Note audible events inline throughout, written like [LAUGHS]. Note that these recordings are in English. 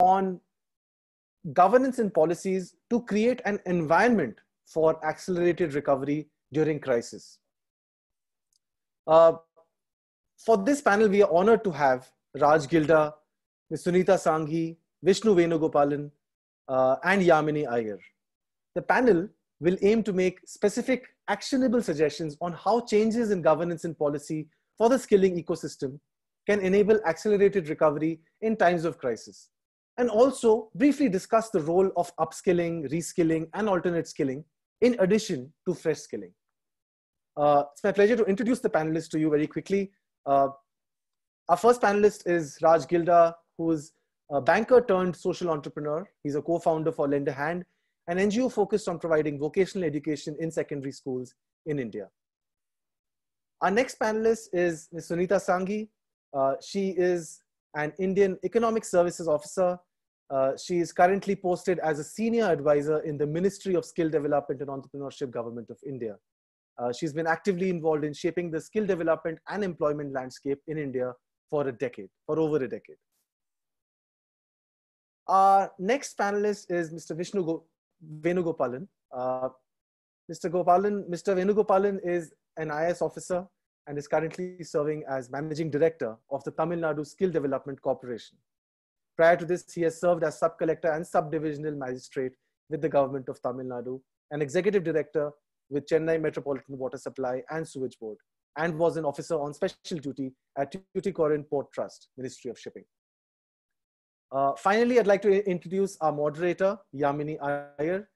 on governance and policies to create an environment for accelerated recovery during crisis. Uh, for this panel, we are honored to have Raj Gilda, Ms. Sunita Sanghi, Vishnu Venugopalan, uh, and Yamini Aiyer. The panel will aim to make specific actionable suggestions on how changes in governance and policy for the skilling ecosystem can enable accelerated recovery in times of crisis. And also briefly discuss the role of upskilling, reskilling, and alternate skilling in addition to fresh skilling. Uh, it's my pleasure to introduce the panelists to you very quickly. Uh, our first panelist is Raj Gilda, who is a banker turned social entrepreneur. He's a co-founder for Lend a Hand, an NGO focused on providing vocational education in secondary schools in India. Our next panelist is Ms. Sunita Sanghi. Uh, she is an Indian Economic Services Officer. Uh, she is currently posted as a senior advisor in the Ministry of Skill Development and Entrepreneurship Government of India. Uh, she's been actively involved in shaping the skill development and employment landscape in India for a decade, for over a decade. Our next panelist is Mr. Vishnu Go Venugopalan. Uh, Mr. Gopalan, Mr. Venugopalan is an IS officer and is currently serving as managing director of the Tamil Nadu Skill Development Corporation. Prior to this, he has served as sub-collector and sub-divisional magistrate with the government of Tamil Nadu, and executive director with Chennai Metropolitan Water Supply and Sewage Board, and was an officer on special duty at Tuticorin Port Trust, Ministry of Shipping. Uh, finally, I'd like to introduce our moderator, Yamini Aiyer.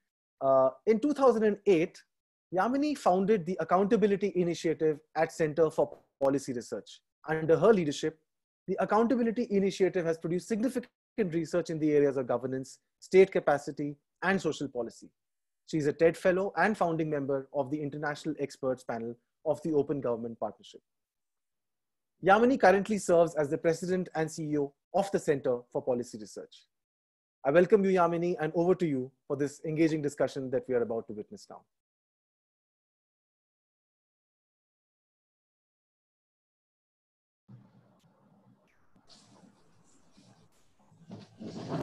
Uh, in 2008, Yamini founded the Accountability Initiative at Center for Policy Research. Under her leadership, the Accountability Initiative has produced significant research in the areas of governance, state capacity, and social policy. She is a TED Fellow and founding member of the International Experts Panel of the Open Government Partnership. Yamini currently serves as the President and CEO of the Center for Policy Research. I welcome you, Yamini, and over to you for this engaging discussion that we are about to witness now.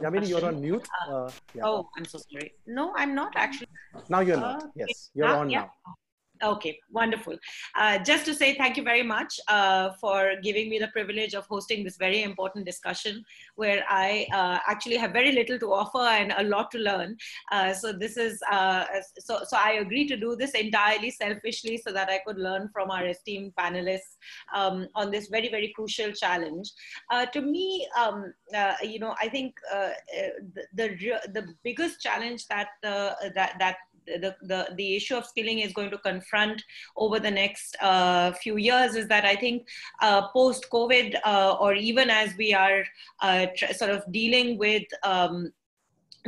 Yamini, you're on mute. Uh, uh, yeah. Oh, I'm so sorry. No, I'm not actually. Now you're not. Uh, yes, you're on yeah. now. Okay, wonderful. Uh, just to say thank you very much uh, for giving me the privilege of hosting this very important discussion where I uh, actually have very little to offer and a lot to learn. Uh, so this is, uh, so, so I agree to do this entirely selfishly so that I could learn from our esteemed panelists um, on this very, very crucial challenge. Uh, to me, um, you know, I think the, the, the biggest challenge that, that, that the, the, the issue of skilling is going to confront over the next uh, few years is that I think uh, post COVID, uh, or even as we are uh, sort of dealing with um,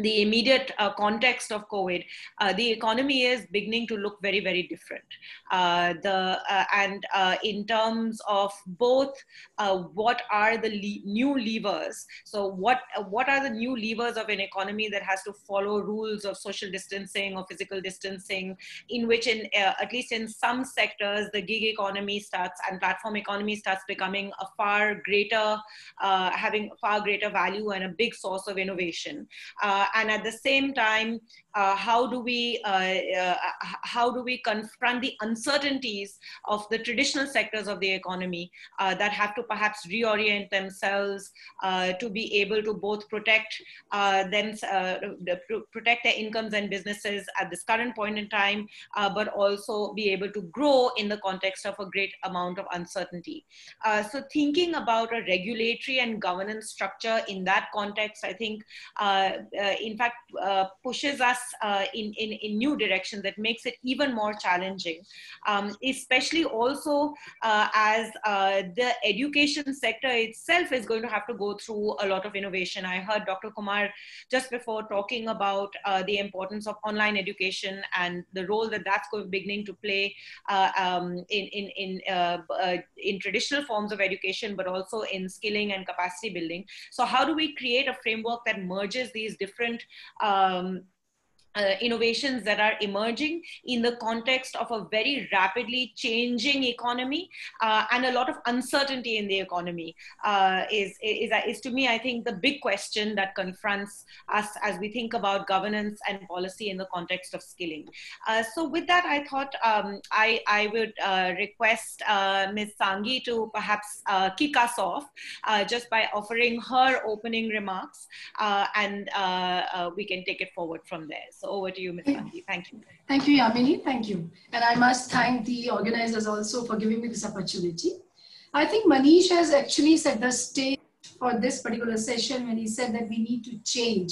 the immediate uh, context of COVID, uh, the economy is beginning to look very, very different. Uh, the uh, and uh, in terms of both, uh, what are the le new levers? So, what what are the new levers of an economy that has to follow rules of social distancing or physical distancing, in which, in at least in some sectors, the gig economy starts and platform economy starts becoming a far greater, having far greater value and a big source of innovation and at the same time uh, how do we uh, uh, how do we confront the uncertainties of the traditional sectors of the economy uh, that have to perhaps reorient themselves uh, to be able to both protect uh, them protect their incomes and businesses at this current point in time but also be able to grow in the context of a great amount of uncertainty. So thinking about a regulatory and governance structure in that context i think in fact pushes us uh, in, in, in new direction that makes it even more challenging, um, especially also uh, as uh, the education sector itself is going to have to go through a lot of innovation. I heard Dr. Kumar just before talking about uh, the importance of online education and the role that that's going beginning to play uh, um, in, in, in, uh, in traditional forms of education, but also in skilling and capacity building. So how do we create a framework that merges these different um, uh, innovations that are emerging in the context of a very rapidly changing economy uh, and a lot of uncertainty in the economy uh, is, is, is, to me, I think, the big question that confronts us as we think about governance and policy in the context of skilling. Uh, so, with that, I thought um, I, I would uh, request uh, Ms. Sanghi to perhaps kick us off just by offering her opening remarks, and we can take it forward from there. So over to you, Ms. Sanghi. Thank you. Thank you, Yamini. Thank you. And I must thank the organizers also for giving me this opportunity. I think Manish has actually set the stage for this particular session when he said that we need to change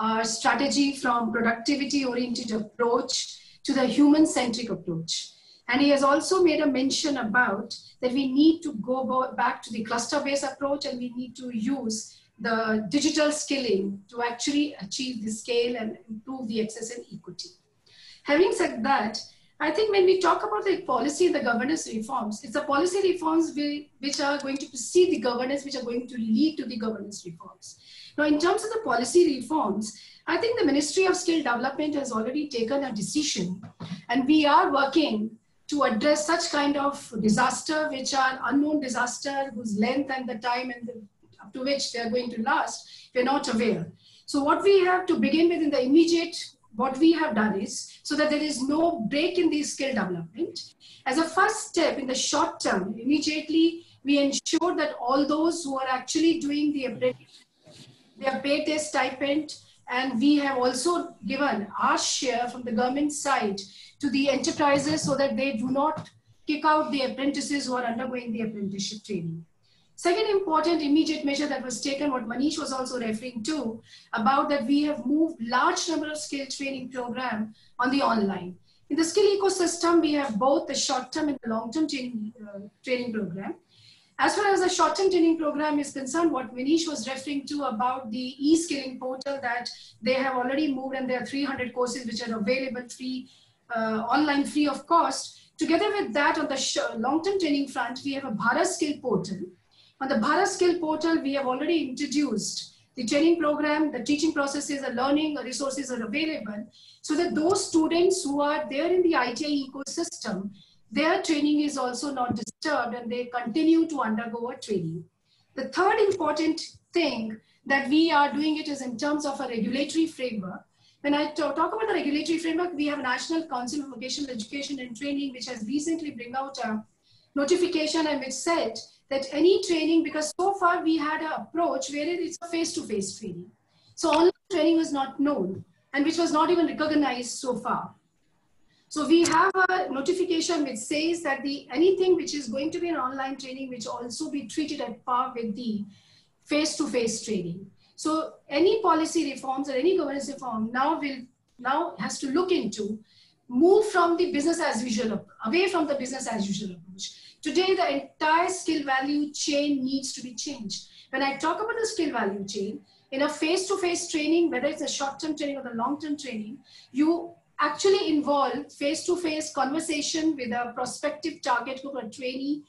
our strategy from productivity oriented approach to the human centric approach. And he has also made a mention about that we need to go back to the cluster based approach and we need to use the digital skilling to actually achieve the scale and improve the access and equity. Having said that, I think when we talk about the policy and the governance reforms, it's the policy reforms which are going to precede the governance, which are going to lead to the governance reforms. Now, in terms of the policy reforms, I think the Ministry of Skill Development has already taken a decision, and we are working to address such kind of disaster, which are unknown disaster, whose length and the time and the to which they are going to last, we're not aware. So what we have to begin with in the immediate, what we have done is, so that there is no break in the skill development. As a first step in the short term, immediately we ensure that all those who are actually doing the apprenticeship, they are paid their stipend, and we have also given our share from the government side to the enterprises so that they do not kick out the apprentices who are undergoing the apprenticeship training. Second important immediate measure that was taken, what Manish was also referring to, about that we have moved large number of skill training program on the online. In the skill ecosystem, we have both the short-term and the long-term training, uh, training program. As far as the short-term training program is concerned, what Manish was referring to about the e-skilling portal that they have already moved and there are 300 courses which are available free, uh, online free of cost. Together with that, on the long-term training front, we have a Bharat Skill portal, on the Bharat Skill portal, we have already introduced the training program, the teaching processes, the learning resources are available so that those students who are there in the ITI ecosystem, their training is also not disturbed and they continue to undergo a training. The third important thing that we are doing it is in terms of a regulatory framework. When I talk about the regulatory framework, we have a National Council of Vocational Education and Training, which has recently bring out a notification and which said that any training, because so far we had an approach where it's a face-to-face training. So online training was not known and which was not even recognized so far. So we have a notification which says that the anything which is going to be an online training which also be treated at par with the face-to-face -face training. So any policy reforms or any governance reform now will now has to look into move from the business as usual away from the business as usual Today, the entire skill value chain needs to be changed. When I talk about the skill value chain, in a face-to-face training, whether it's a short-term training or the long-term training, you actually involve face-to-face conversation with a prospective target group or trainee,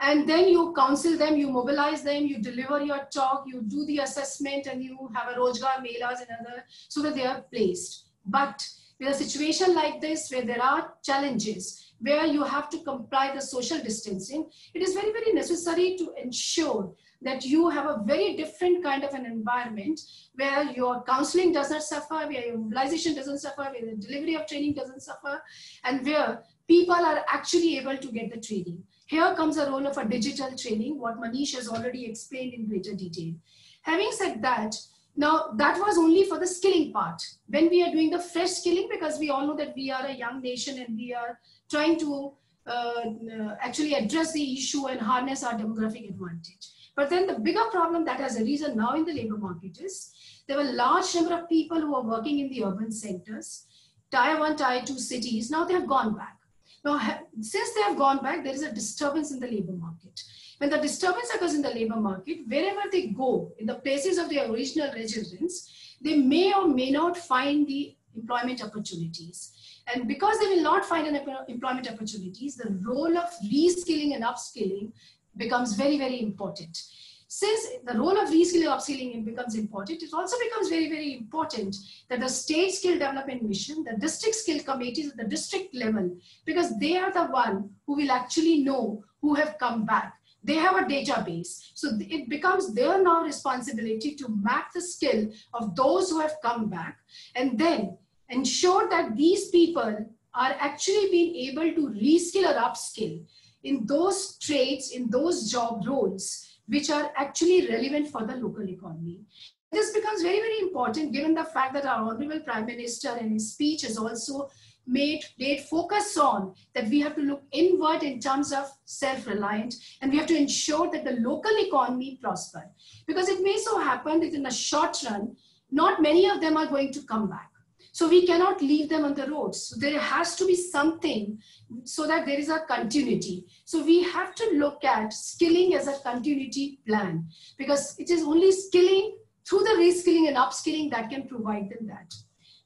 and then you counsel them, you mobilize them, you deliver your talk, you do the assessment, and you have a Rojgar Melas and other, so that they are placed. But with a situation like this, where there are challenges, where you have to comply the social distancing, it is very, very necessary to ensure that you have a very different kind of an environment where your counseling does not suffer, where your mobilization doesn't suffer, where the delivery of training doesn't suffer, and where people are actually able to get the training. Here comes the role of a digital training, what Manish has already explained in greater detail. Having said that, now that was only for the skilling part. When we are doing the fresh skilling, because we all know that we are a young nation and we are trying to uh, actually address the issue and harness our demographic advantage. But then the bigger problem that has arisen now in the labor market is there were a large number of people who are working in the urban centers, tier one, tier two cities. Now they have gone back. Now, since they have gone back, there is a disturbance in the labor market. When the disturbance occurs in the labor market, wherever they go, in the places of their original residence, they may or may not find the employment opportunities. And because they will not find an employment opportunities, the role of reskilling and upskilling becomes very, very important. since the role of reskilling and upskilling becomes important, it also becomes very, very important that the state skill development mission, the district skill committees at the district level, because they are the one who will actually know who have come back. They have a database. So it becomes their now responsibility to map the skill of those who have come back and then ensure that these people are actually being able to reskill or upskill in those trades, in those job roles which are actually relevant for the local economy. This becomes very, very important given the fact that our Honorable Prime Minister in his speech has also made, made focus on that we have to look inward in terms of self-reliant and we have to ensure that the local economy prosper. Because it may so happen that in the short run, not many of them are going to come back. So we cannot leave them on the roads. So there has to be something so that there is a continuity. So we have to look at skilling as a continuity plan because it is only skilling through the reskilling and upskilling that can provide them that.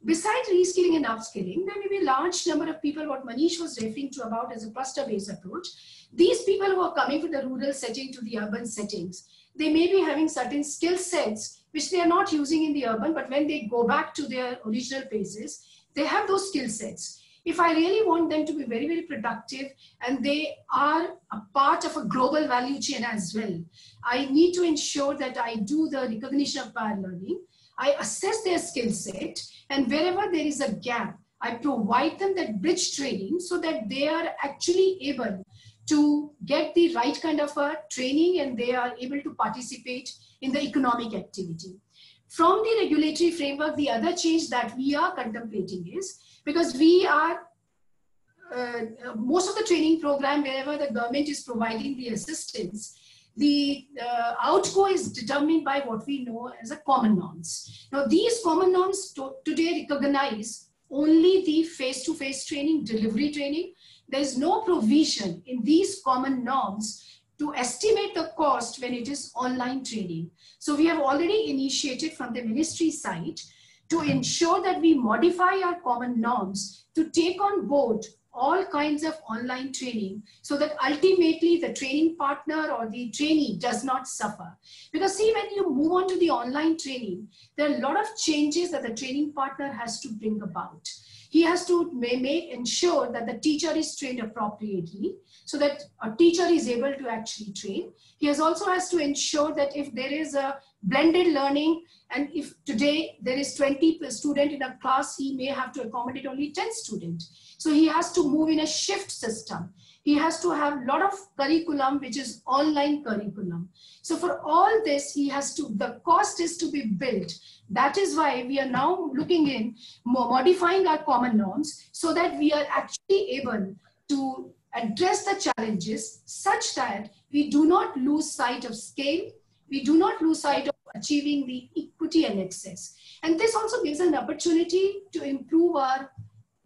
Besides reskilling and upskilling, there may be a large number of people, what Manish was referring to about as a cluster-based approach. These people who are coming from the rural setting to the urban settings, they may be having certain skill sets which they are not using in the urban, but when they go back to their original places, they have those skill sets. If I really want them to be very, very productive and they are a part of a global value chain as well, I need to ensure that I do the recognition of prior learning. I assess their skill set and wherever there is a gap, I provide them that bridge training so that they are actually able to get the right kind of a training and they are able to participate in the economic activity. From the regulatory framework, the other change that we are contemplating is because we are uh, most of the training program, wherever the government is providing the assistance, the uh, outgo is determined by what we know as a common norms. Now, these common norms to today recognize only the face-to-face -face training, delivery training. There is no provision in these common norms to estimate the cost when it is online training. So we have already initiated from the ministry side to ensure that we modify our common norms to take on board all kinds of online training so that ultimately the training partner or the trainee does not suffer. Because see, when you move on to the online training, there are a lot of changes that the training partner has to bring about. He has to make ensure that the teacher is trained appropriately so that a teacher is able to actually train. He has also has to ensure that if there is a blended learning and if today there is 20 student in a class, he may have to accommodate only 10 students. So he has to move in a shift system. He has to have a lot of curriculum, which is online curriculum. So for all this, he has to, the cost is to be built. That is why we are now looking in modifying our common norms so that we are actually able to address the challenges such that we do not lose sight of scale, we do not lose sight of achieving the equity and access. And this also gives an opportunity to improve our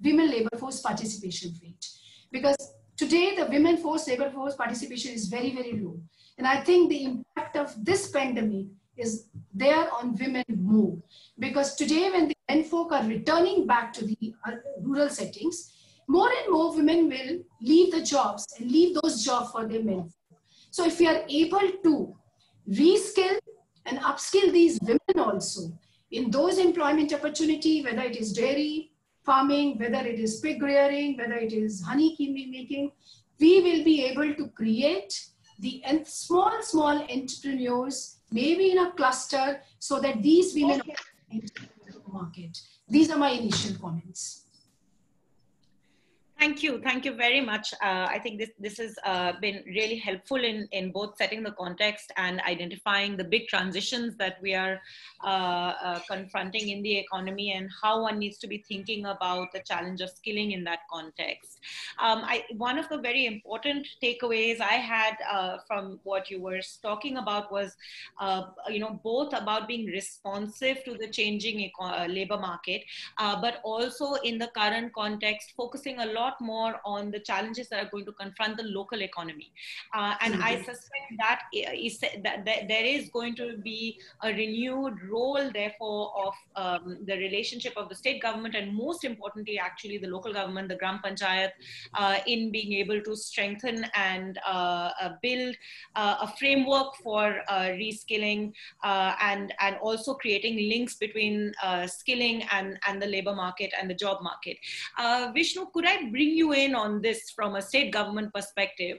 women labor force participation rate. Because today the women force labor force participation is very, very low. And I think the impact of this pandemic is there on women move. Because today when the men folk are returning back to the rural settings, more and more women will leave the jobs and leave those jobs for their men. So if we are able to reskill and upskill these women also in those employment opportunity, whether it is dairy, farming, whether it is pig rearing, whether it is honey making, we will be able to create the small, small entrepreneurs, maybe in a cluster, so that these women okay. enter the market. These are my initial comments. Thank you. Thank you very much. Uh, I think this, this has uh, been really helpful in, in both setting the context and identifying the big transitions that we are uh, uh, confronting in the economy and how one needs to be thinking about the challenge of skilling in that context. Um, I, one of the very important takeaways I had uh, from what you were talking about was, uh, you know, both about being responsive to the changing labor market, but also in the current context, focusing a lot lot more on the challenges that are going to confront the local economy. Uh, and mm-hmm. I suspect that, is, that, there is going to be a renewed role, therefore, of um, the relationship of the state government and most importantly, actually, the local government, the Gram Panchayat, uh, in being able to strengthen and uh, uh build uh, a framework for uh, reskilling and, and also creating links between skilling and, and the labor market and the job market. Vishnu, could I bring you in on this from a state government perspective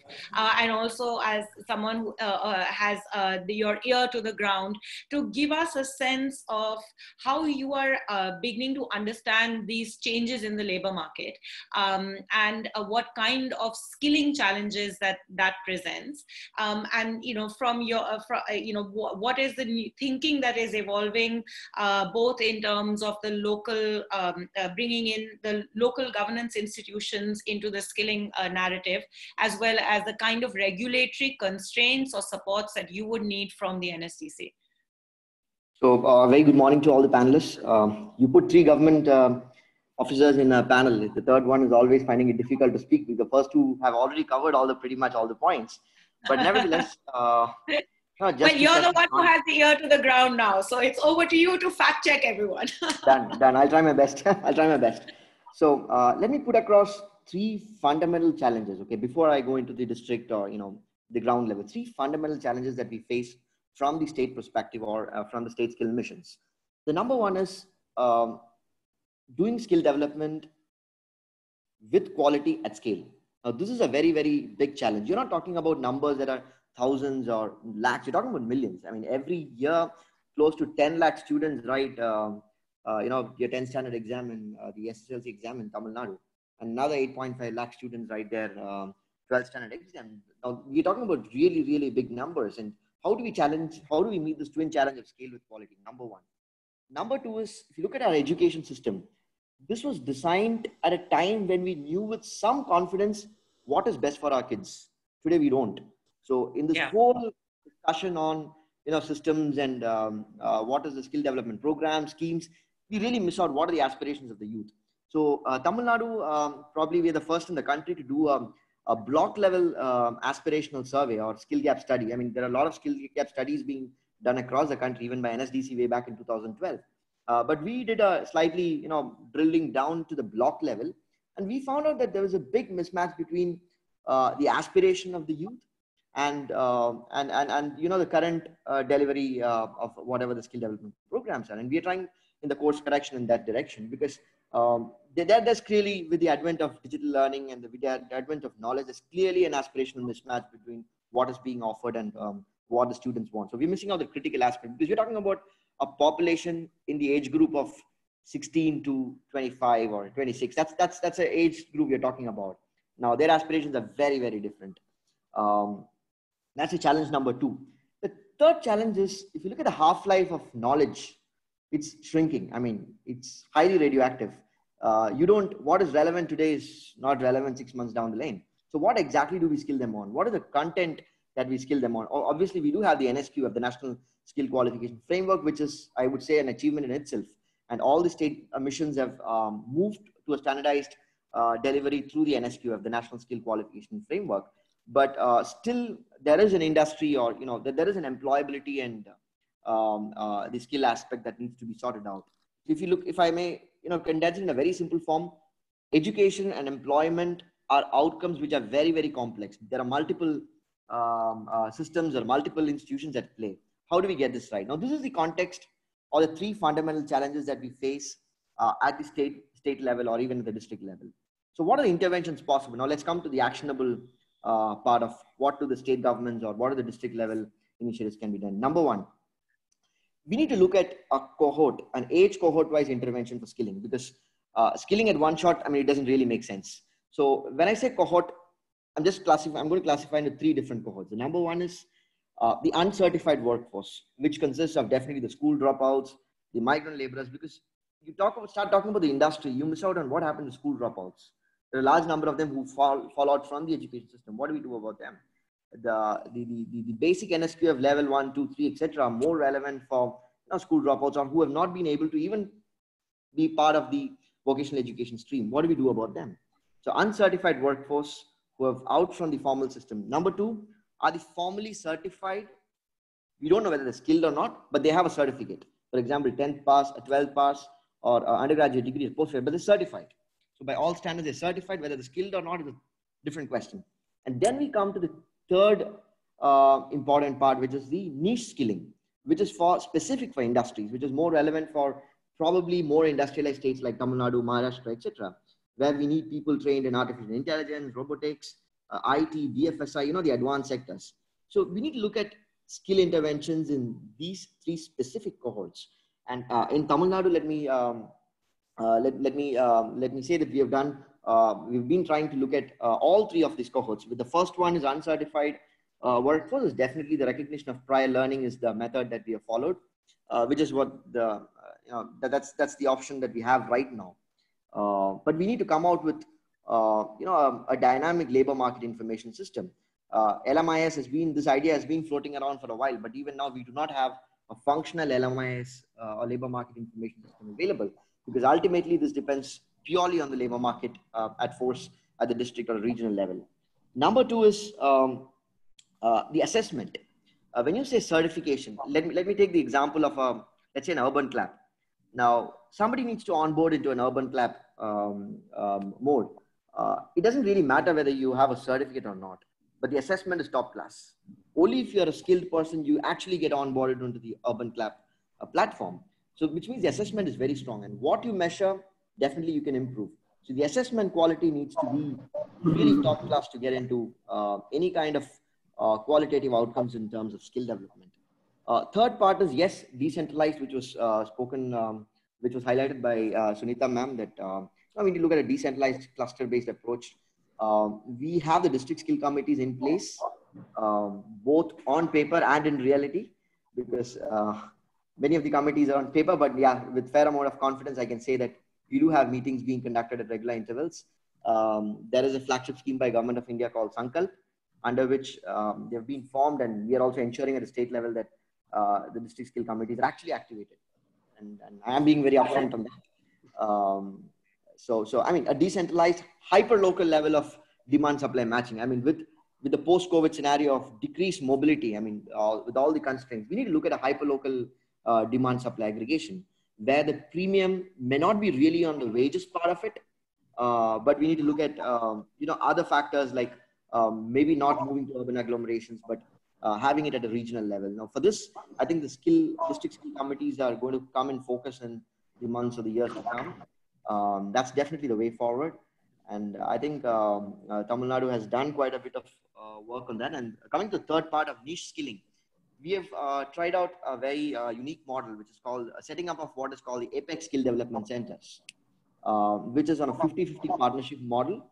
and also as someone who has the, your ear to the ground to give us a sense of how you are uh, beginning to understand these changes in the labor market um, and uh, what kind of skilling challenges that that presents. Um, and you know from your uh, from, uh, you know wh- what is the thinking that is evolving uh, both in terms of the local um, uh, bringing in the local governance institutions into the skilling narrative as well as the kind of regulatory constraints or supports that you would need from the NSDC so, uh, very good morning to all the panelists. Uh, you put three government uh, officers in a panel. The third one is always finding it difficult to speak because the first two have already covered all the pretty much all the points. But nevertheless, [LAUGHS] uh, no, but you're the one who has the ear to the ground now, so it's over to you to fact check everyone. [LAUGHS] done, done. I'll try my best. [LAUGHS] I'll try my best. So uh, let me put across three fundamental challenges. Okay, before I go into the district or you know the ground level, three fundamental challenges that we face from the state perspective or uh, from the state skill missions. The number one is um, doing skill development with quality at scale. Now, this is a very, very big challenge. You're not talking about numbers that are thousands or lakhs. You're talking about millions. I mean, every year, close to 10 lakh students right, uh, uh, you know, your 10th standard exam and uh, the SSLC exam in Tamil Nadu. Another 8.5 lakh students their 12th um, standard exam. Now, we're talking about really, really big numbers. And how do we challenge, how do we meet this twin challenge of scale with quality? Number one. Number two is, if you look at our education system, this was designed at a time when we knew with some confidence what is best for our kids. Today we don't. So in this yeah. whole discussion on you know systems and um, uh, what is the skill development program schemes, we really miss out what are the aspirations of the youth. So uh, Tamil Nadu, um, probably we're the first in the country to do um, a block level um, aspirational survey or skill gap study. I mean, there are a lot of skill gap studies being done across the country, even by NSDC way back in 2012. Uh, but we did a slightly, you know, drilling down to the block level, and we found out that there was a big mismatch between uh, the aspiration of the youth and uh, and and and you know the current uh, delivery uh, of whatever the skill development programs are. And we are trying in the course correction in that direction because um, that, that's clearly with the advent of digital learning and the, advent of knowledge, there's clearly an aspirational mismatch between what is being offered and um, what the students want. So we're missing out the critical aspect because you're talking about a population in the age group of 16 to 25 or 26. That's that's that's an age group you're talking about. Now their aspirations are very very different. Um, that's a challenge number two. The third challenge is if you look at the half life of knowledge, it's shrinking. I mean, it's highly radioactive. Uh, you don't what is relevant today is not relevant six months down the lane. So what exactly do we skill them on? What is the content that we skill them on? Obviously we do have the NSQF the national skill qualification framework which is i would say an achievement in itself. And all the state missions have um, moved to a standardized uh, delivery through the NSQF the national skill qualification framework. But uh, still there is an industry or you know there is an employability and um, uh, the skill aspect that needs to be sorted out if you look if i may you know, condensed in a very simple form, education and employment are outcomes which are very, very complex. There are multiple um, uh, systems or multiple institutions at play. How do we get this right? Now, this is the context or the three fundamental challenges that we face uh, at the state, state level or even at the district level. So what are the interventions possible? Now, let's come to the actionable uh, part of what do the state governments or what are the district level initiatives can be done. Number one, we need to look at a cohort, an age cohort wise intervention for skilling because uh, skilling at one shot, I mean, it doesn't really make sense. So when I say cohort, I'm just classifying, I'm going to classify into three different cohorts. The number one is uh, the uncertified workforce, which consists of definitely the school dropouts, the migrant laborers, because you talk about, start talking about the industry, you miss out on what happened to school dropouts. There are a large number of them who fall, fall out from the education system. What do we do about them? The, the, the, the basic NSQF level one, two, three, etc., are more relevant for you know, school dropouts or who have not been able to even be part of the vocational education stream. What do we do about them? So uncertified workforce who have out from the formal system. Number two, are they formally certified? We don't know whether they're skilled or not, but they have a certificate. For example, 10th pass, a 12th pass, or undergraduate degree, post but they're certified. So by all standards, they're certified. Whether they're skilled or not is a different question. And then we come to the third uh, important part, which is the niche skilling, which is for specific for industries, which is more relevant for probably more industrialized states like Tamil Nadu, Maharashtra, etc where we need people trained in artificial intelligence, robotics, uh, IT, BFSI, you know, the advanced sectors. So we need to look at skill interventions in these three specific cohorts. And uh, in Tamil Nadu, let me um, uh, let, let me um, let me say that we have done uh, we've been trying to look at uh, all three of these cohorts. With the first one is uncertified uh, workforce. Is definitely the recognition of prior learning is the method that we have followed, which is what the you know that, that's that's the option that we have right now. Uh, but we need to come out with, uh, you know, a, a, dynamic labor market information system. Uh, LMIS has been, this idea has been floating around for a while, but even now we do not have a functional LMIS uh, or labor market information system available because ultimately this depends purely on the labor market uh, at force at the district or regional level. Number two is um, the assessment. when you say certification, let me, let me take the example of, a, let's say an UrbanClap. Now, somebody needs to onboard into an UrbanClap um, um, mode. Uh, it doesn't really matter whether you have a certificate or not, but the assessment is top class. Only if you're a skilled person, you actually get onboarded into the UrbanClap uh, platform. So, which means the assessment is very strong. And what you measure, definitely you can improve. So, the assessment quality needs to be really top class to get into uh, any kind of uh, qualitative outcomes in terms of skill development. Uh, third part is yes, decentralized, which was uh, spoken, um, which was highlighted by uh, Sunita ma'am. That um, I mean, to look at a decentralized cluster-based approach, um, we have the district skill committees in place, um, both on paper and in reality, because many of the committees are on paper. But yeah, with fair amount of confidence, I can say that we do have meetings being conducted at regular intervals. Um, there is a flagship scheme by Government of India called Sankalp, under which um, they have been formed, and we are also ensuring at the state level that uh, the district skill committees are actually activated. And, and I am being very upfront on that. Um, so, so I mean, a decentralized, hyper local level of demand supply matching. I mean, with with the post COVID scenario of decreased mobility, I mean, with all the constraints, we need to look at a hyper local uh, demand supply aggregation where the premium may not be really on the wages part of it, uh, but we need to look at um, you know other factors like um, maybe not moving to urban agglomerations, but uh, having it at a regional level. Now, for this, I think the skill district skill committees are going to come and focus in the months or the years to come. Um, that's definitely the way forward. And I think um, uh, Tamil Nadu has done quite a bit of uh, work on that. And coming to the third part of niche skilling, we have uh, tried out a very uh, unique model, which is called setting up of what is called the Apex Skill Development Centers, uh, which is on a 50-50 partnership model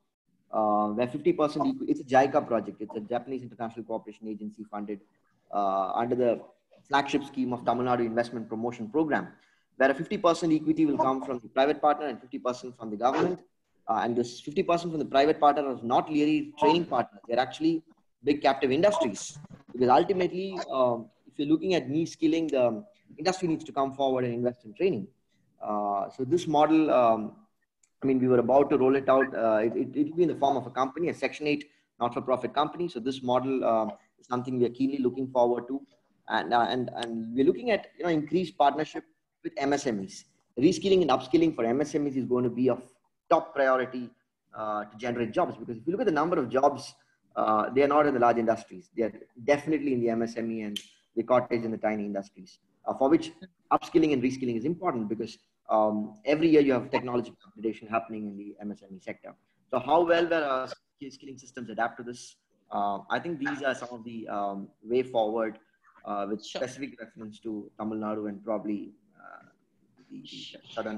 uh, where 50% it's a JICA project. It's a Japanese International Cooperation Agency funded uh, under the flagship scheme of Tamil Nadu Investment Promotion Program, where a 50% equity will come from the private partner and 50% from the government. Uh, and this 50% from the private partner is not really training partners. They're actually big captive industries. Because ultimately, um, if you're looking at niche skilling, the industry needs to come forward and invest in training. Uh, so this model um, I mean, we were about to roll it out. Uh, it, will be in the form of a company, a Section 8 not-for-profit company. So this model um, is something we are keenly looking forward to. And, uh, and, and we're looking at, you know, increased partnership with MSMEs. Reskilling and upskilling for MSMEs is going to be of top priority uh, to generate jobs. Because if you look at the number of jobs, uh, they are not in the large industries. They are definitely in the MSME and the cottage and the tiny industries, uh, for which upskilling and reskilling is important because um, every year you have technology upgradation happening in the MSME sector. So how well will our skilling systems adapt to this? Uh, I think these are some of the um, way forward uh, with sure. specific reference to Tamil Nadu and probably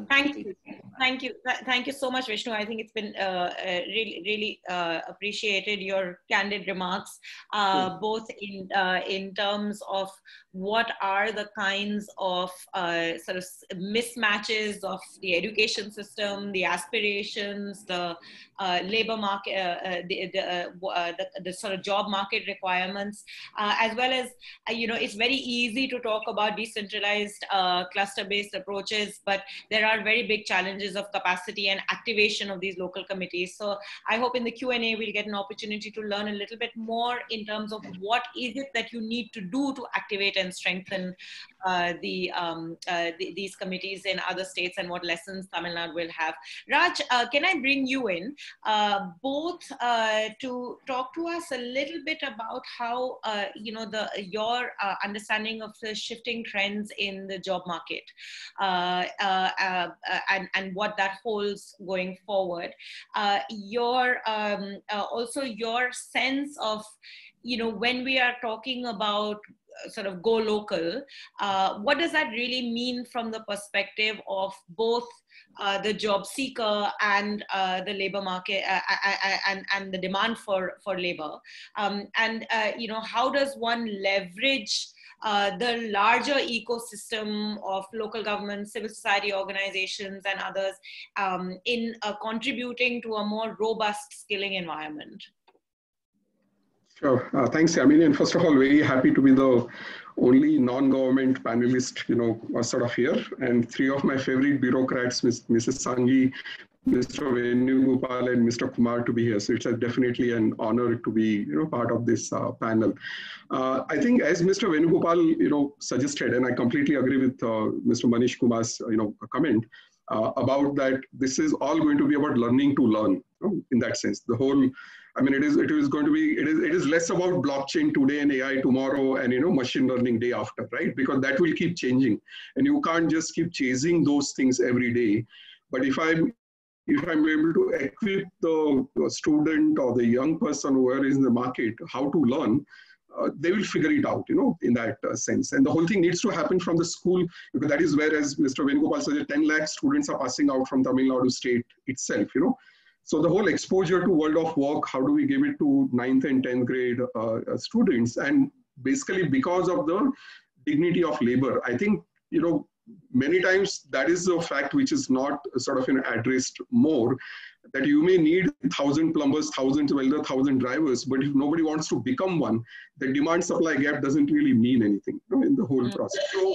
Thank you. Thank you. Thank you so much, Vishnu. I think it's been uh, uh, really, really uh, appreciated your candid remarks, uh, both in uh, in terms of what are the kinds of uh, sort of mismatches of the education system, the aspirations, the uh, labor market, uh, uh the, the, uh, uh, the, the, sort of job market requirements, as well as, you know, it's very easy to talk about decentralized cluster-based approaches, but there are very big challenges of capacity and activation of these local committees. So I hope in the Q&A we'll get an opportunity to learn a little bit more in terms of what is it that you need to do to activate and strengthen uh, the, um, uh, the, these committees in other states and what lessons Tamil Nadu will have. Raj, uh, can I bring you in uh, both uh, to talk to us a little bit about how uh, you know the your understanding of the shifting trends in the job market and and what that holds going forward. your um, also your sense of you know when we are talking about sort of go local. Uh, what does that really mean from the perspective of both uh, the job seeker and uh, the labor market uh, and, and the demand for, for labor? Um, and, uh, you know, how does one leverage uh, the larger ecosystem of local governments, civil society organizations, and others um, in uh, contributing to a more robust skilling environment? Sure. Uh, thanks, Yamini. And first of all, very happy to be the only non-government panelist, you know, uh, sort of here. And three of my favorite bureaucrats, Ms. Mrs. Sanghi, Mr. Venugopal, and Mr. Kumar to be here. So it's definitely an honor to be, you know, part of this uh, panel. Uh, I think as Mr. Venugopal, you know, suggested, and I completely agree with uh, Mr. Manish Kumar's, you know, comment, uh, about that this is all going to be about learning to learn you know, in that sense the whole I mean, it is it is going to be it is it is less about blockchain today and AI tomorrow and you know machine learning day after, right? Because that will keep changing, and you can't just keep chasing those things every day. But if I'm if I'm able to equip the, student or the young person who is in the market how to learn, uh, they will figure it out, you know, in that uh, sense. And the whole thing needs to happen from the school because that is where, as Mr. Venugopal said, 10 lakh students are passing out from Tamil Nadu state itself, you know. So the whole exposure to world of work, how do we give it to ninth and 10th grade uh, uh, students? And basically because of the dignity of labor, I think, you know, many times that is a fact which is not sort of you know, addressed more that you may need thousand plumbers, thousand welder, thousand drivers, but if nobody wants to become one, the demand supply gap doesn't really mean anything you know, in the whole mm. process. So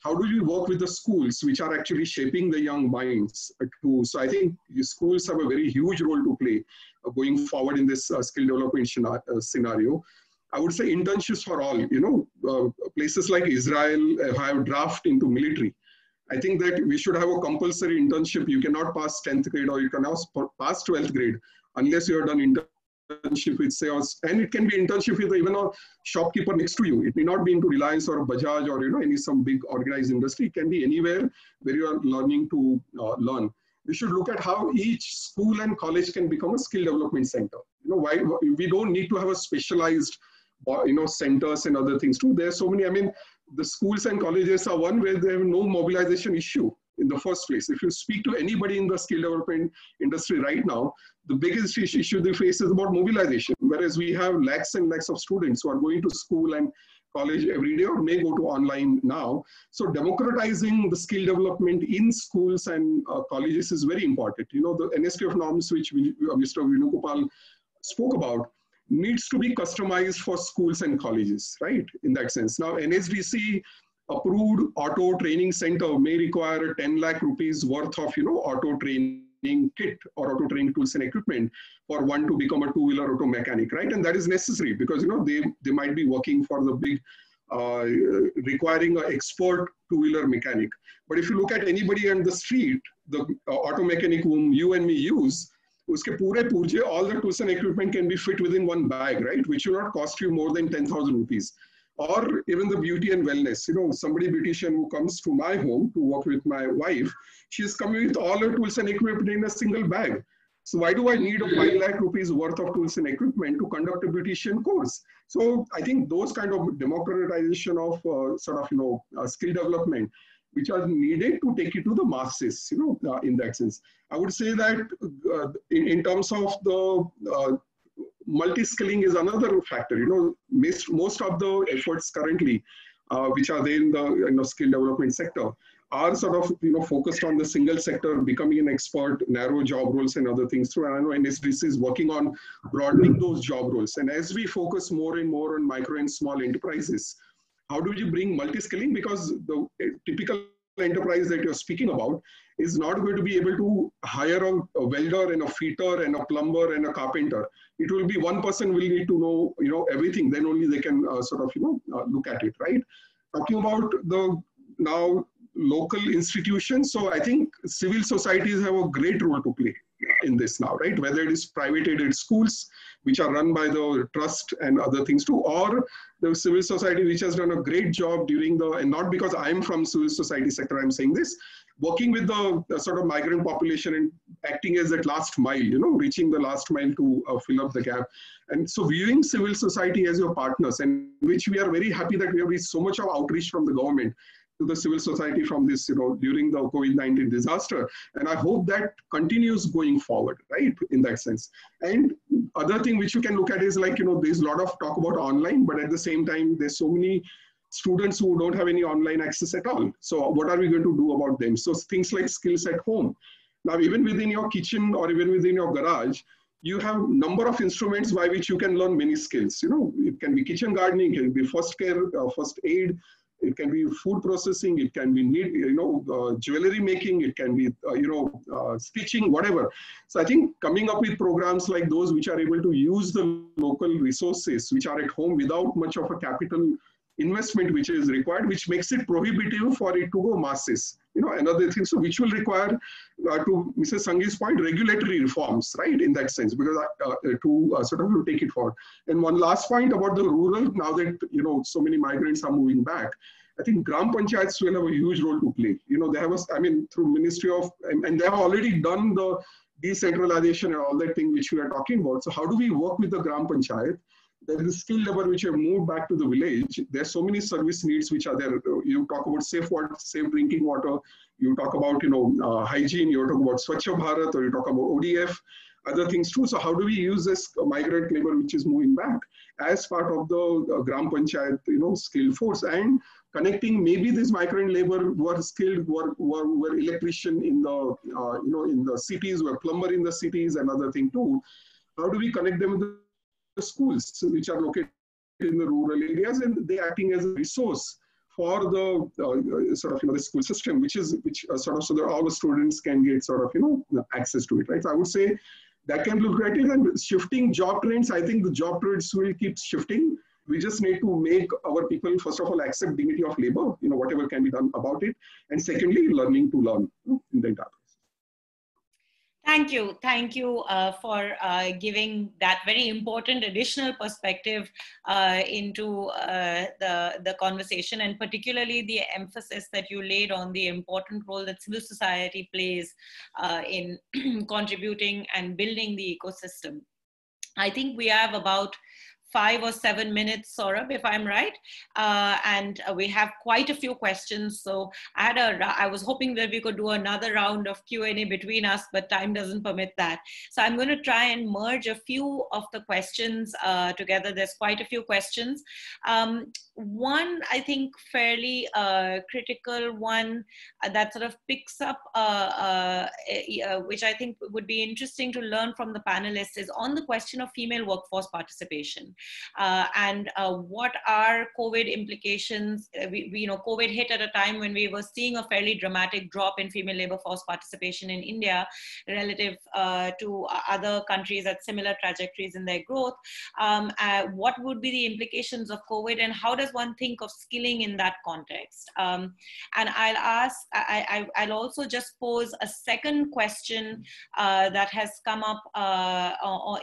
how do you work with the schools which are actually shaping the young minds to so i think schools have a very huge role to play uh, going forward in this uh, skill development uh, scenario. I would say internships for all you know uh, places like israel uh, have draft into military. I think that we should have a compulsory internship. You cannot pass 10th grade or you cannot pass 12th grade unless you have done internship internship with sales, and it can be internship with even a shopkeeper next to you. It may not be into Reliance or Bajaj or you know any some big organized industry. It can be anywhere where you are learning to uh, learn. We should look at how each school and college can become a skill development center. You know why we don't need to have a specialized uh, you know centers and other things too. There are so many. I mean, the schools and colleges are one where they have no mobilization issue in the first place. If you speak to anybody in the skill development industry right now, the biggest issue they face is about mobilization. Whereas we have lakhs and lakhs of students who are going to school and college every day or may go to online now. So democratizing the skill development in schools and uh, colleges is very important. You know, the NSQF norms which uh, Mr. Venugopal spoke about needs to be customized for schools and colleges, right? In that sense. Now, NSDC approved auto training center may require 10 lakh rupees worth of, you know, auto training kit or auto training tools and equipment for one to become a two-wheeler auto mechanic, right? And that is necessary because, you know, they, they might be working for the big, uh, requiring an expert two-wheeler mechanic. But if you look at anybody on the street, the uh, auto mechanic whom you and me use, pure purje, all the tools and equipment can be fit within one bag, right? Which will not cost you more than 10,000 rupees or even the beauty and wellness. You know, somebody beautician who comes to my home to work with my wife, she's coming with all her tools and equipment in a single bag. So why do I need a 5 lakh rupees worth of tools and equipment to conduct a beautician course? So I think those kind of democratization of uh, sort of, you know, uh, skill development, which are needed to take it to the masses, you know, uh, in that sense. I would say that uh, in, in terms of the uh, multi-skilling is another factor. You know, most, most of the efforts currently uh, which are there in the you know, skill development sector are sort of you know focused on the single sector, becoming an expert, narrow job roles and other things. And I know NSDC is working on broadening those job roles. And as we focus more and more on micro and small enterprises, how do you bring multi-skilling? Because the typical enterprise that you're speaking about is not going to be able to hire a, a, welder and a fitter and a plumber and a carpenter. It will be one person will need to know, you know, everything. Then only they can uh, sort of, you know, uh, look at it, right? Talking about the now local institutions. So I think civil societies have a great role to play in this now, right? Whether it is private aided schools, which are run by the trust and other things too, or the civil society, which has done a great job during the, and not because I'm from civil society sector, I'm saying this, working with the, sort of migrant population and acting as that last mile, you know, reaching the last mile to uh, fill up the gap. And so viewing civil society as your partners, and which we are very happy that we have so much of outreach from the government to the civil society from this, you know, during the COVID-19 disaster. And I hope that continues going forward, right, in that sense. And other thing which you can look at is like, you know, there's a lot of talk about online, but at the same time, there's so many students who don't have any online access at all. So what are we going to do about them? So things like skills at home. Now, even within your kitchen or even within your garage, you have number of instruments by which you can learn many skills. You know, it can be kitchen gardening, it can be first care, uh, first aid, it can be food processing, it can be need, you know, uh, jewelry making, it can be, uh, you know, uh, stitching, whatever. So I think coming up with programs like those which are able to use the local resources which are at home without much of a capital investment which is required, which makes it prohibitive for it to go masses. You know, another thing, so which will require, uh, to Mrs. Sanghi's point, regulatory reforms, right, in that sense, because uh, uh to uh, sort of take it forward. And one last point about the rural, now that, you know, so many migrants are moving back, I think Gram Panchayats will have a huge role to play. You know, they have a, I mean, through Ministry of, and, and they have already done the decentralization and all that thing which we are talking about. So how do we work with the Gram Panchayat there is a skill level which have moved back to the village. There are so many service needs which are there. You talk about safe water, safe drinking water. You talk about you know uh, hygiene. You talk about Swachh Bharat, or you talk about ODF, other things too. So how do we use this migrant labor which is moving back as part of the uh, Gram Panchayat you know skill force and connecting maybe this migrant labor were skilled were, were, electrician in the uh, you know in the cities were plumber in the cities another thing too how do we connect them with schools which are located in the rural areas and they acting as a resource for the uh, sort of you know the school system which is which uh, sort of so that all the students can get sort of you know access to it right? So i would say that can look at it and shifting job trends i think the job trends will keep shifting. We just need to make our people first of all accept dignity of labor you know whatever can be done about it and secondly learning to learn in the entire Thank you. Thank you uh, for uh, giving that very important additional perspective uh, into uh, the, the conversation and particularly the emphasis that you laid on the important role that civil society plays uh, in [CLEARS THROAT] contributing and building the ecosystem. I think we have about five or seven minutes, Saurabh, if I'm right. Uh, and uh, we have quite a few questions. So I had a, I was hoping that we could do another round of Q&A between us, but time doesn't permit that. So I'm going to try and merge a few of the questions uh, together. There's quite a few questions. Um, one, I think, fairly uh, critical one uh, that sort of picks up, uh, which I think would be interesting to learn from the panelists is on the question of female workforce participation uh, and uh, what are COVID implications. Uh, we, we, you know, COVID hit at a time when we were seeing a fairly dramatic drop in female labor force participation in India relative uh, to other countries at similar trajectories in their growth. Um, uh, what would be the implications of COVID and how does one think of skilling in that context? Um, and I'll ask, I, will also just pose a second question uh, that has come up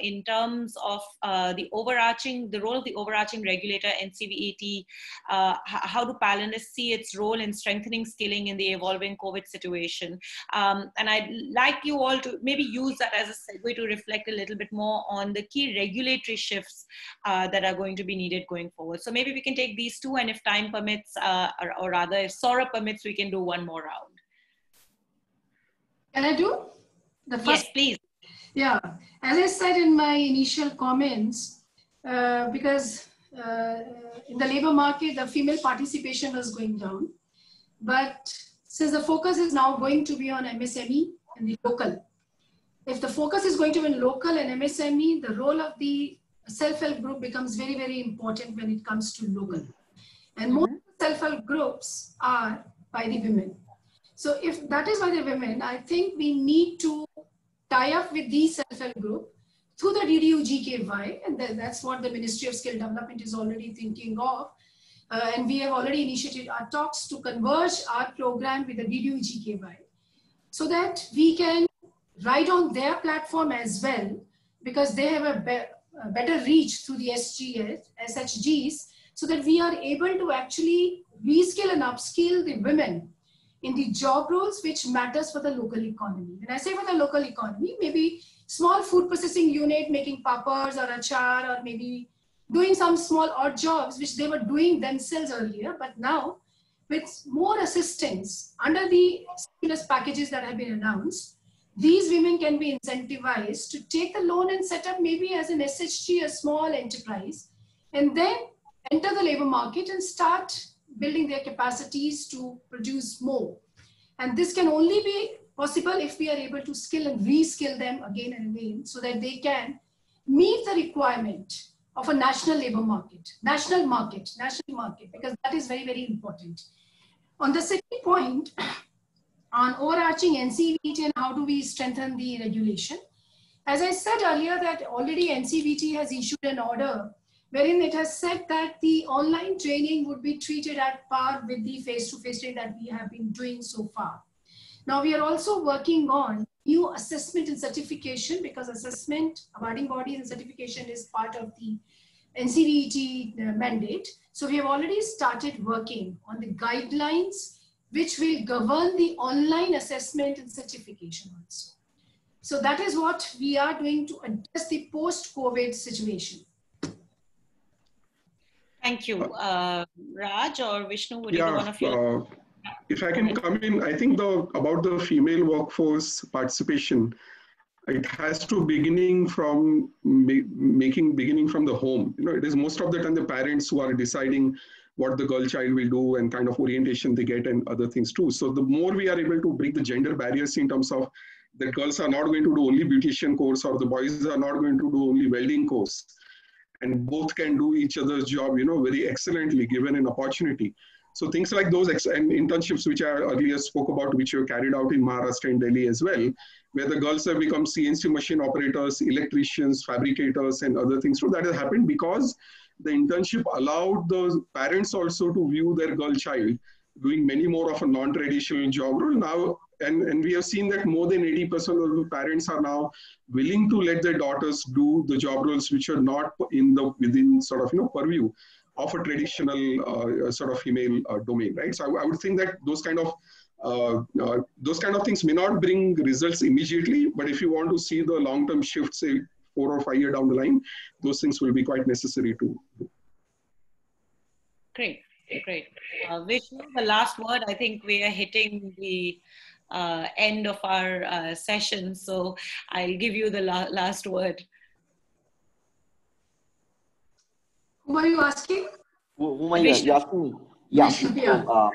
in terms of the overarching overarching, the role of the overarching regulator, NCVET, uh, how do panelists see its role in strengthening skilling in the evolving COVID situation? Um, and I'd like you all to maybe use that as a segue to reflect a little bit more on the key regulatory shifts uh, that are going to be needed going forward. So maybe we can take these two, and if time permits, uh, or, or rather, if Saurabh permits, we can do one more round. Can I do the first? Yes, please. Yeah, as I said in my initial comments, uh, because uh, in the labor market, the female participation was going down. But since the focus is now going to be on MSME and the local, if the focus is going to be local and MSME, the role of the self-help group becomes very, very important when it comes to local. And most self-help groups are by the women. So if that is by the women, I think we need to tie up with the self-help group through the DDU GKY, and that's what the Ministry of Skill Development is already thinking of. Uh, and we have already initiated our talks to converge our program with the DDU GKY so that we can ride on their platform as well because they have a, be a better reach through the SGS, SHGs so that we are able to actually reskill and upskill the women in the job roles which matters for the local economy. When I say for the local economy, maybe small food processing unit making papas or achar or maybe doing some small odd jobs which they were doing themselves earlier, but now with more assistance under the stimulus packages that have been announced, these women can be incentivized to take the loan and set up maybe as an SHG, a small enterprise, and then enter the labor market and start building their capacities to produce more. And this can only be possible if we are able to skill and reskill them again and again so that they can meet the requirement of a national labor market, national market, national market, because that is very, very important. On the second point, [CLEARS THROAT] on overarching NCVT and how do we strengthen the regulation, as I said earlier that already NCVT has issued an order wherein it has said that the online training would be treated at par with the face-to-face training that we have been doing so far. Now we are also working on new assessment and certification because assessment, awarding bodies and certification is part of the NCVT uh, mandate. So we have already started working on the guidelines which will govern the online assessment and certification also. So that is what we are doing to address the post-COVID situation. Thank you. Uh, Raj or Vishnu, would yeah, either one of you? Uh, if I can come in, I think the about the female workforce participation, it has to beginning from making beginning from the home. You know, it is most of the time the parents who are deciding what the girl child will do and kind of orientation they get and other things too. So the more we are able to break the gender barriers in terms of that girls are not going to do only beautician course or the boys are not going to do only welding course and both can do each other's job, you know, very excellently given an opportunity. So things like those and internships, which I earlier spoke about, which were carried out in Maharashtra and Delhi as well, where the girls have become CNC machine operators, electricians, fabricators, and other things. So that has happened because the internship allowed the parents also to view their girl child doing many more of a non-traditional job role. Now and, and we have seen that more than 80% of the parents are now willing to let their daughters do the job roles which are not in the within sort of you know purview of a traditional uh, sort of female uh, domain, right? So I, I, would think that those kind of uh, uh, those kind of things may not bring results immediately, but if you want to see the long-term shift, say four or five year down the line, those things will be quite necessary to do. Great, great. Uh, Vishnu, the last word. I think we are hitting the uh, end of our uh, session. So I'll give you the la last word. Who are you asking? Who, are you, you asking me? Yeah. yeah. So, uh,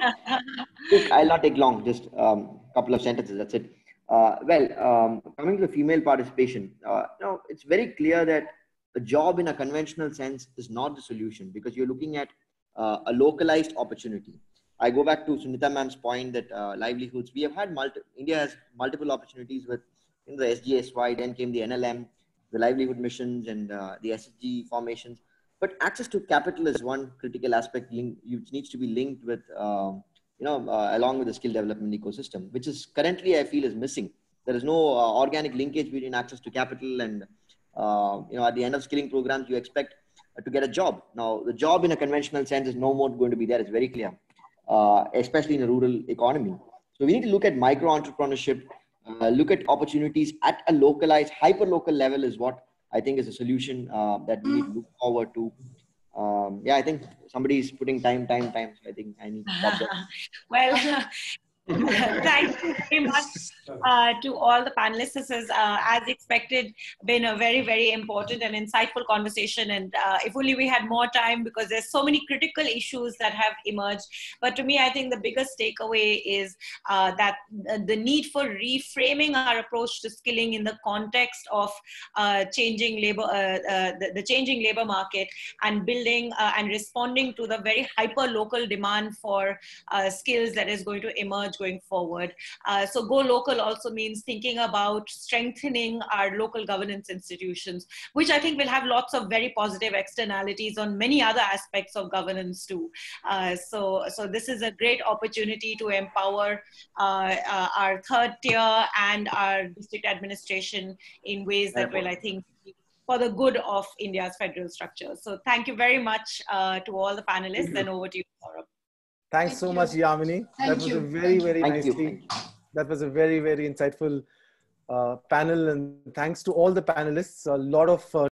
I'll not take long, just a um, couple of sentences, that's it. Uh, well, um, coming to the female participation, uh, you know, it's very clear that a job in a conventional sense is not the solution because you're looking at uh, a localized opportunity. I go back to Sunita ma'am's point that uh, livelihoods, we have had multi, India has multiple opportunities with in the SGSY, then came the NLM, the livelihood missions and uh, the SSG formations. But access to capital is one critical aspect which needs to be linked with, uh, you know, uh, along with the skill development ecosystem, which is currently I feel is missing. There is no uh, organic linkage between access to capital and, uh, you know, at the end of skilling programs, you expect to get a job. Now, the job in a conventional sense is no more going to be there. It's very clear uh, especially in a rural economy. So we need to look at micro entrepreneurship, uh, look at opportunities at a localized, hyper local level is what I think is a solution uh, that we look forward to. Um, yeah, I think somebody is putting time, time, time. So I think I need. [LAUGHS] well, [LAUGHS] [LAUGHS] Thank you very much uh, to all the panelists. This has, uh, as expected, been a very, very important and insightful conversation. And uh, if only we had more time, because there's so many critical issues that have emerged. But to me, I think the biggest takeaway is uh, that the need for reframing our approach to skilling in the context of uh, changing labor, uh, the, the, changing labor market, and building and responding to the very hyper local demand for skills that is going to emerge going forward. Uh, so go local also means thinking about strengthening our local governance institutions, which I think will have lots of very positive externalities on many other aspects of governance too. Uh, so, so this is a great opportunity to empower uh, uh our third tier and our district administration in ways that will, I think, for the good of India's federal structure. So thank you very much uh, to all the panelists and over to you, Saurabh. Thanks Thank so you. much, Yamini. Thank that was you. a very, very Thank nicely. You. That was a very, very insightful uh, panel, and thanks to all the panelists. A lot of uh,